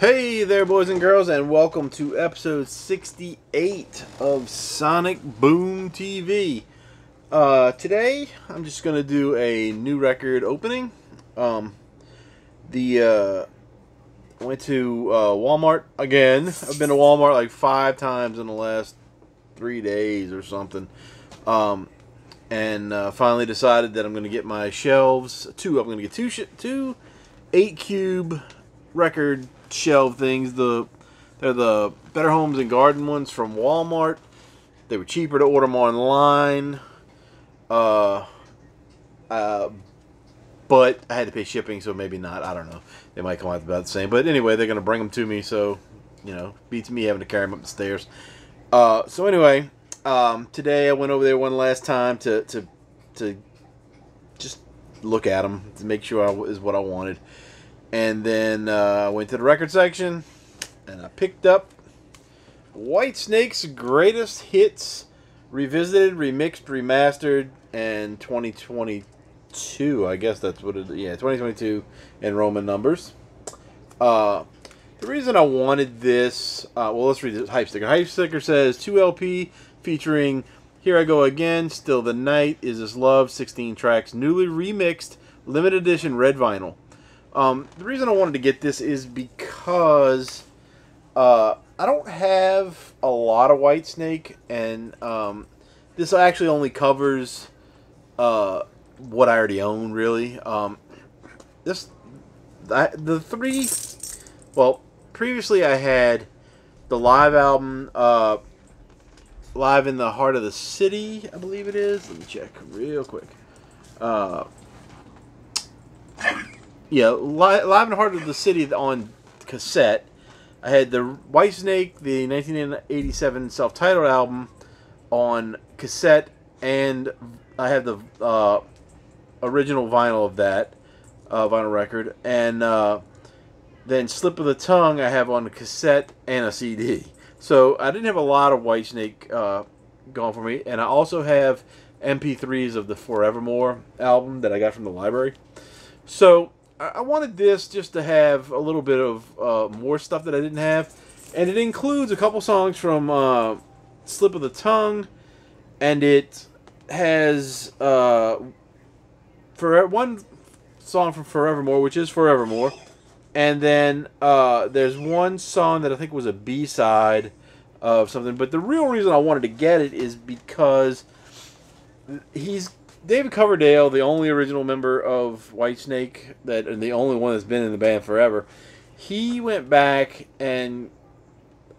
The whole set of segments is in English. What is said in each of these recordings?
Hey there, boys and girls, and welcome to episode 68 of Sonic Boom TV. Uh, today, I'm just going to do a new record opening. Um, the, uh, went to uh, Walmart again. I've been to Walmart like five times in the last three days or something. Um, and uh, finally decided that I'm going to get my shelves. Two, I'm going to get two, two 8 cube record shelf things. The they're the Better Homes and Garden ones from Walmart. They were cheaper to order them online. Uh, uh, but I had to pay shipping, so maybe not. I don't know. They might come out about the same. But anyway, they're gonna bring them to me, so you know, beats me having to carry them up the stairs. Uh, so anyway, um, today I went over there one last time to to to just look at them to make sure I, is what I wanted. And then uh, I went to the record section and I picked up Whitesnake's greatest hits revisited, remixed, remastered, and 2022. I guess that's what it Yeah, 2022 in Roman numbers. Uh, the reason I wanted this, uh, well, let's read the hype sticker. Hype sticker says 2LP featuring Here I Go Again, Still the Night, Is This Love, 16 tracks, newly remixed, limited edition red vinyl. Um, the reason I wanted to get this is because uh, I don't have a lot of Whitesnake, and um, this actually only covers uh, what I already own, really. Um, this, the three, well, previously I had the live album, uh, Live in the Heart of the City, I believe it is. Let me check real quick. Uh, yeah, Live the Heart of the City on cassette. I had the Whitesnake, the 1987 self-titled album, on cassette, and I have the uh, original vinyl of that uh, vinyl record, and uh, then Slip of the Tongue I have on cassette and a CD. So I didn't have a lot of Whitesnake uh, going for me, and I also have MP3s of the Forevermore album that I got from the library. So I wanted this just to have a little bit of uh, more stuff that I didn't have, and it includes a couple songs from uh, Slip of the Tongue, and it has uh, for one song from Forevermore, which is Forevermore, and then uh, there's one song that I think was a B side of something. But the real reason I wanted to get it is because he's David Coverdale, the only original member of Whitesnake that and the only one that's been in the band forever, he went back and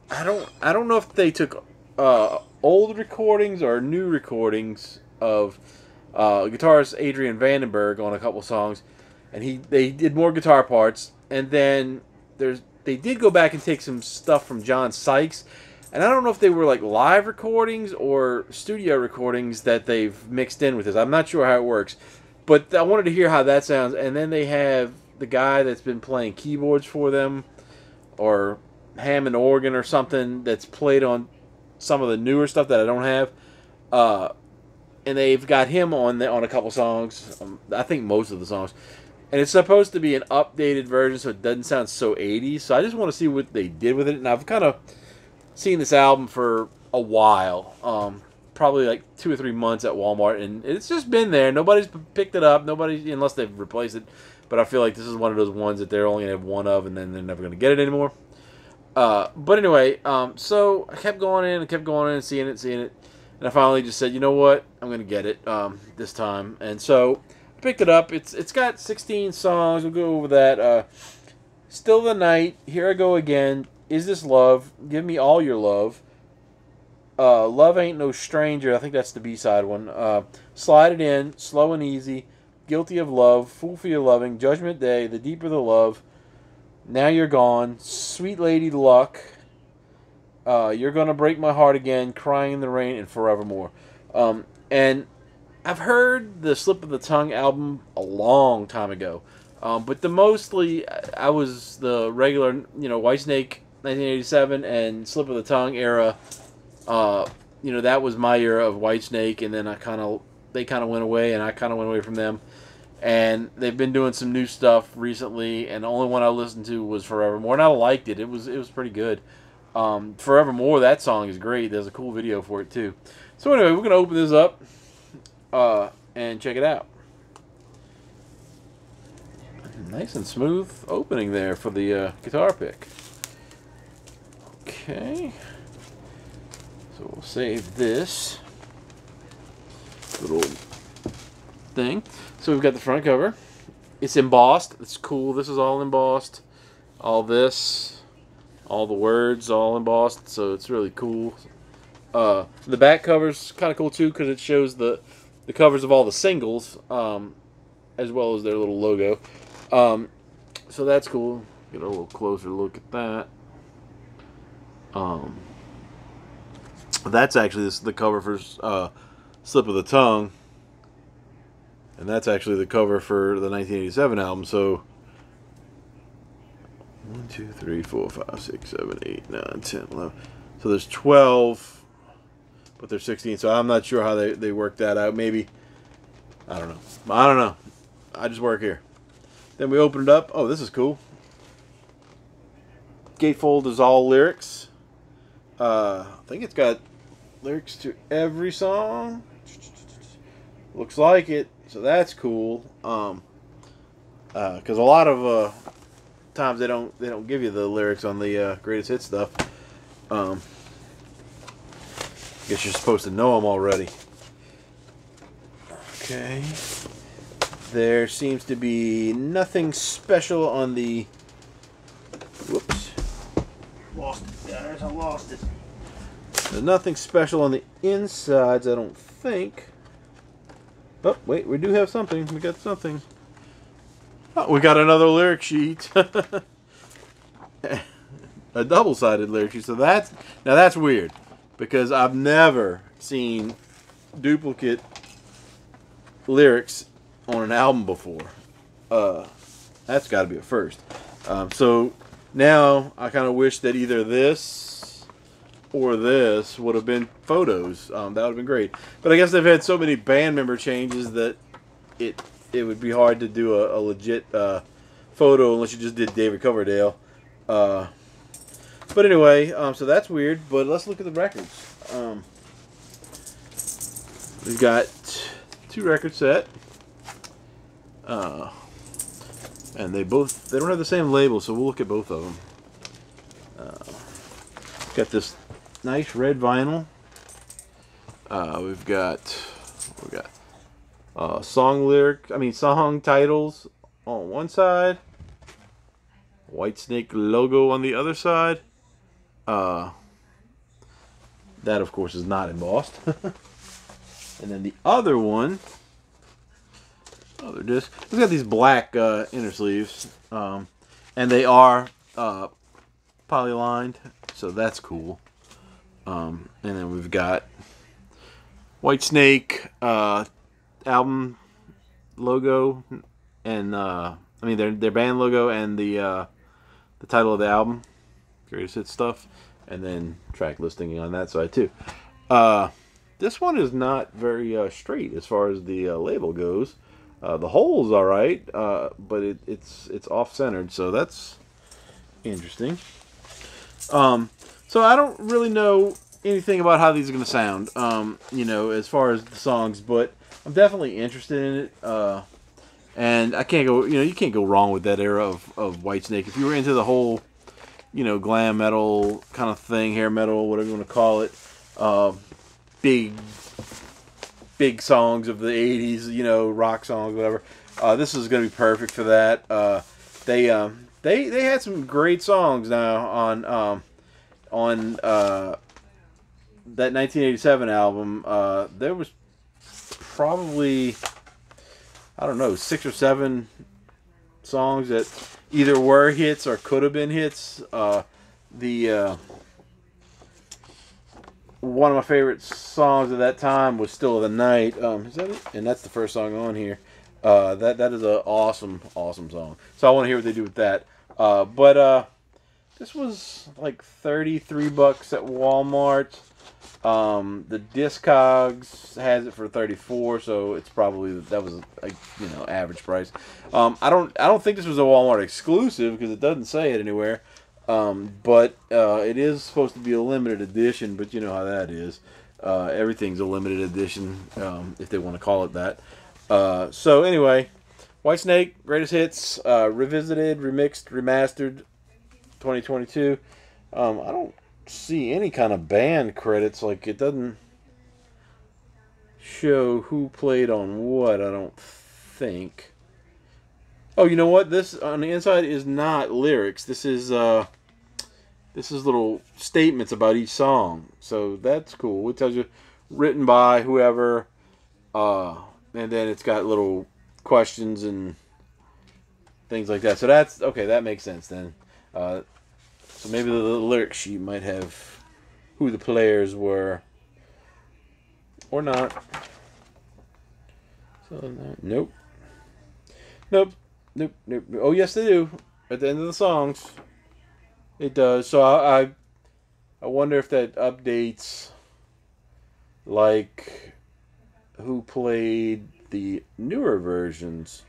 I don't I don't know if they took uh, old recordings or new recordings of uh, guitarist Adrian Vandenberg on a couple songs, and he they did more guitar parts, and then there's they did go back and take some stuff from John Sykes, and I don't know if they were like live recordings or studio recordings that they've mixed in with this. I'm not sure how it works, but I wanted to hear how that sounds. And then they have the guy that's been playing keyboards for them, or Hammond organ or something that's played on some of the newer stuff that I don't have. Uh, and they've got him on the, on a couple songs. Um, I think most of the songs. And it's supposed to be an updated version, so it doesn't sound so 80s. So I just want to see what they did with it. And I've kind of seen this album for a while, um, probably like two or three months at Walmart, and it's just been there. Nobody's picked it up. Nobody, unless they've replaced it. But I feel like this is one of those ones that they're only gonna have one of, and then they're never gonna get it anymore. Uh, but anyway, um, so I kept going in and kept going in and seeing it, seeing it, and I finally just said, you know what, I'm gonna get it um, this time. And so I picked it up. It's it's got 16 songs. We'll go over that. Uh, Still the night. Here I go again. Is This Love? Give Me All Your Love. Uh, Love Ain't No Stranger. I think that's the B side one. Uh, Slide It In. Slow and Easy. Guilty of Love. Fool for Your Loving. Judgment Day. The Deeper the Love. Now You're Gone. Sweet Lady Luck. Uh, You're Gonna Break My Heart Again. Crying in the Rain. And Forevermore. Um, and I've heard the Slip of the Tongue album a long time ago. Um, but the mostly, I was the regular, you know, Whitesnake 1987 and Slip of the Tongue era. Uh, you know, that was my era of Whitesnake, and then I kind of they kind of went away, and I kind of went away from them. and they've been doing some new stuff recently. And the only one I listened to was Forevermore, and I liked it. It was it was pretty good. Um, Forevermore, that song is great. There's a cool video for it too. So anyway, we're gonna open this up uh, and check it out. Nice and smooth opening there for the uh, guitar pick. Okay. So we'll save this little thing. So we've got the front cover. It's embossed. It's cool. This is all embossed. All this, all the words, all embossed. So it's really cool. Uh, the back cover's kind of cool too because it shows the the covers of all the singles, um, as well as their little logo. Um, so that's cool. Get a little closer look at that. Um, that's actually the cover for uh, Slip of the Tongue, and that's actually the cover for the 1987 album. So. 1, 2, 3, 4, 5, 6, 7, 8, 9, 10, 11. So there's 12, but there's 16. So I'm not sure how they, they work that out. Maybe, I don't know. I don't know. I just work here. Then we open it up. Oh, this is cool. Gatefold is all lyrics. Uh, I think it's got lyrics to every song. Looks like it. So that's cool. Um, because uh, a lot of uh, times they don't they don't give you the lyrics on the uh, greatest hit stuff. Um, guess you're supposed to know them already. Okay. There seems to be nothing special on the. There's nothing special on the insides, I don't think. Oh, wait, we do have something. We got something. Oh, we got another lyric sheet. a double-sided lyric sheet. So that's now that's weird because I've never seen duplicate lyrics on an album before. Uh, that's got to be a first. Um, so now I kind of wish that either this or this would have been photos. Um, that would have been great. But I guess they've had so many band member changes that it it would be hard to do a, a legit uh, photo unless you just did David Coverdale. Uh, but anyway, um, so that's weird. But let's look at the records. Um, we've got two record set. Uh, and they both they don't have the same label, so we'll look at both of them. Uh, got this nice red vinyl. Uh, we've got we got uh, song lyric, I mean song titles on one side, Whitesnake logo on the other side. Uh, that of course is not embossed. and then the other one other disc. It's got these black uh, inner sleeves, um, and they are uh, polylined, so that's cool. Um, and then we've got Whitesnake uh, album logo, and uh, I mean their their band logo and the uh, the title of the album, greatest hit stuff, and then track listing on that side too. Uh, this one is not very uh, straight as far as the uh, label goes. The hole's all right, but it, it's it's off centered, so that's interesting. Um, so I don't really know anything about how these are going to sound, um, you know, as far as the songs, but I'm definitely interested in it. Uh, and I can't go, you know, you can't go wrong with that era of, of Whitesnake. If you were into the whole, you know, glam metal kind of thing, hair metal, whatever you want to call it, uh, big big songs of the 80s, you know, rock songs, whatever. Uh, this is going to be perfect for that. Uh, they um, they they had some great songs now on um, on uh, that 1987 album. Uh, there was probably I don't know six or seven songs that either were hits or could have been hits. Uh, the uh, one of my favorite songs of that time was "Still of the Night." Um, is that it? And that's the first song on here. Uh, that that is an awesome, awesome song. So I want to hear what they do with that. Uh, but uh, this was like 33 bucks at Walmart. Um, the Discogs has it for 34, so it's probably that was a you know average price. Um, I don't I don't think this was a Walmart exclusive because it doesn't say it anywhere. Um, but uh, it is supposed to be a limited edition, but you know how that is. Uh, everything's a limited edition um, if they want to call it that. Uh, so anyway, Whitesnake greatest hits uh, revisited, remixed, remastered, 2022. Um, I don't see any kind of band credits. Like it doesn't show who played on what. I don't think. Oh, you know what? This on the inside is not lyrics. This is uh, this is little statements about each song. So that's cool. It tells you written by whoever, uh, and then it's got little questions and things like that. So that's okay. That makes sense then. Uh, so maybe the, lyric sheet might have who the players were, or not. So nope, nope, nope, nope. Oh yes, they do. At the end of the songs, it does. So I, I, I wonder if that updates, like, who played the newer versions.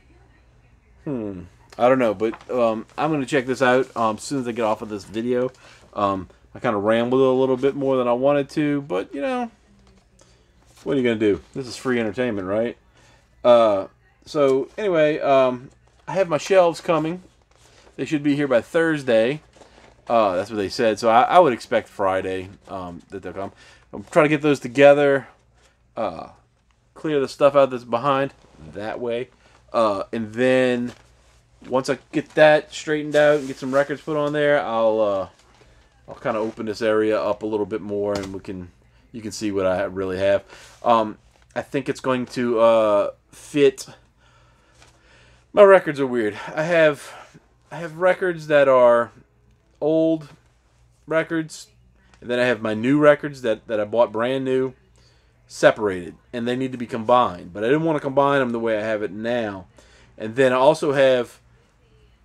Hmm. I don't know, but um, I'm gonna check this out um, as soon as I get off of this video. Um, I kind of rambled a little bit more than I wanted to, but you know, what are you gonna do? This is free entertainment, right? Uh, so anyway, um, I have my shelves coming. They should be here by Thursday. Uh, that's what they said. So I, I would expect Friday um, that they'll come. I'm trying to get those together. Uh, clear the stuff out that's behind that way, uh, and then once I get that straightened out and get some records put on there, I'll uh, I'll kind of open this area up a little bit more, and we can you can see what I really have. Um, I think it's going to uh, fit. My records are weird. I have I have records that are old records, and then I have my new records that, that I bought brand new, separated, and they need to be combined. But I didn't want to combine them the way I have it now. And then I also have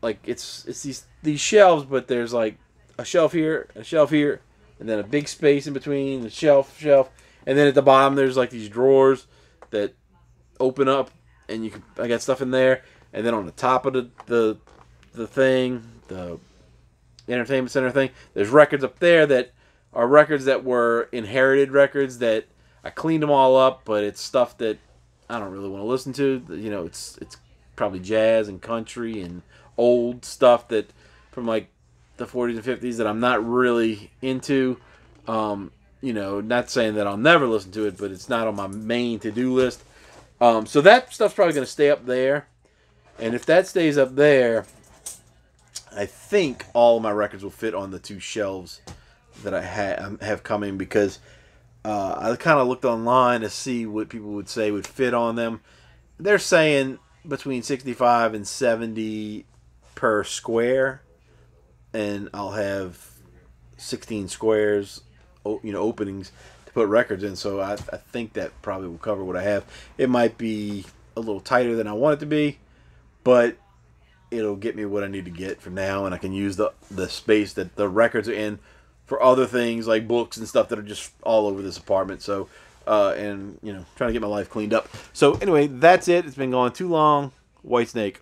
like it's it's these these shelves, but there's like a shelf here, a shelf here, and then a big space in between the shelf, shelf, and then at the bottom there's like these drawers that open up, and you can I got stuff in there, and then on the top of the the the thing, the entertainment center thing, there's records up there that are records that were inherited records that I cleaned them all up, but it's stuff that I don't really want to listen to. You know, it's it's probably jazz and country and old stuff that from like the 40s and 50s that I'm not really into. Um, you know, not saying that I'll never listen to it, but it's not on my main to do list. Um, so that stuff's probably going to stay up there. And if that stays up there, I think all my records will fit on the two shelves that I ha- um, have coming because uh, I kind of looked online to see what people would say would fit on them. They're saying between 65 and 70 per square, and I'll have 16 squares, you know, openings to put records in. So I, I think that probably will cover what I have. It might be a little tighter than I want it to be, but it'll get me what I need to get for now, and I can use the the space that the records are in for other things like books and stuff that are just all over this apartment. So, uh, and you know, trying to get my life cleaned up. So anyway, that's it. It's been going too long. Whitesnake.